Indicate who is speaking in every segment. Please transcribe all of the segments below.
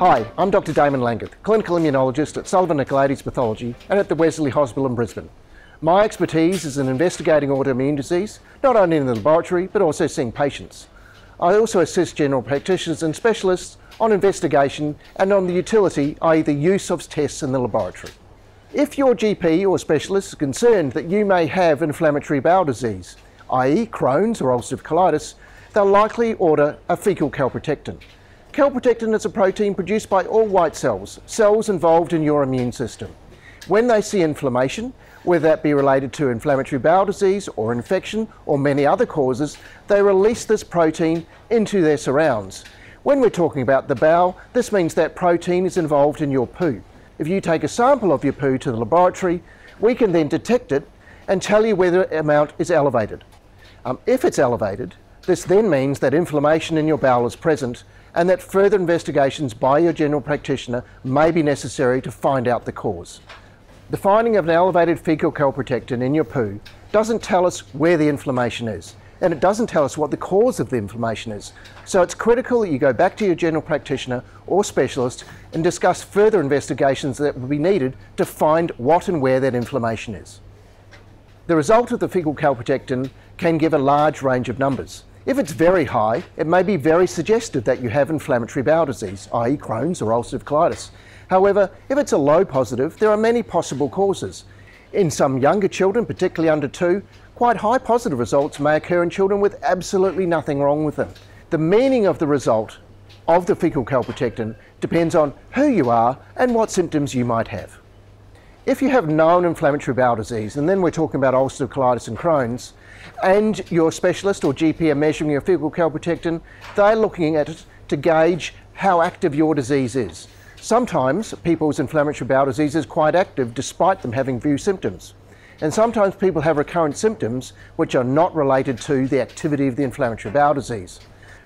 Speaker 1: Hi, I'm Dr Damon Langeth, clinical immunologist at Sullivan Nicolaides Pathology and at the Wesley Hospital in Brisbane. My expertise is in investigating autoimmune disease, not only in the laboratory but also seeing patients. I also assist general practitioners and specialists on investigation and on the utility, i.e. the use of tests in the laboratory. If your GP or specialist is concerned that you may have inflammatory bowel disease, i.e. Crohn's or ulcerative colitis, they'll likely order a fecal calprotectin. Calprotectin is a protein produced by all white cells, cells involved in your immune system. When they see inflammation, whether that be related to inflammatory bowel disease or infection or many other causes, they release this protein into their surrounds. When we're talking about the bowel, this means that protein is involved in your poo. If you take a sample of your poo to the laboratory, we can then detect it and tell you whether the amount is elevated. Um, if it's elevated, this then means that inflammation in your bowel is present and that further investigations by your general practitioner may be necessary to find out the cause. The finding of an elevated fecal calprotectin in your poo doesn't tell us where the inflammation is, and it doesn't tell us what the cause of the inflammation is. So it's critical that you go back to your general practitioner or specialist and discuss further investigations that will be needed to find what and where that inflammation is. The result of the fecal calprotectin can give a large range of numbers. If it's very high, it may be very suggestive that you have inflammatory bowel disease, i.e. Crohn's or ulcerative colitis. However, if it's a low positive, there are many possible causes. In some younger children, particularly under two, quite high positive results may occur in children with absolutely nothing wrong with them. The meaning of the result of the fecal calprotectin depends on who you are and what symptoms you might have. If you have known inflammatory bowel disease, and then we're talking about ulcerative colitis and Crohn's, and your specialist or GP are measuring your fecal calprotectin, they're looking at it to gauge how active your disease is. Sometimes people's inflammatory bowel disease is quite active despite them having few symptoms. And sometimes people have recurrent symptoms which are not related to the activity of the inflammatory bowel disease.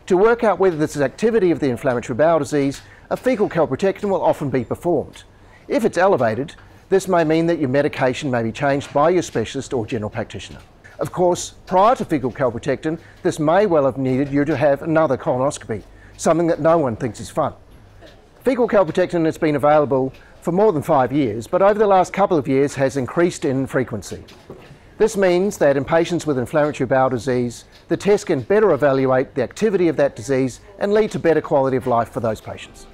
Speaker 1: To work out whether this is activity of the inflammatory bowel disease, a fecal calprotectin will often be performed. If it's elevated, this may mean that your medication may be changed by your specialist or general practitioner. Of course, prior to fecal calprotectin, this may well have needed you to have another colonoscopy, something that no one thinks is fun. Fecal calprotectin has been available for more than five years, but over the last couple of years has increased in frequency. This means that in patients with inflammatory bowel disease, the test can better evaluate the activity of that disease and lead to better quality of life for those patients.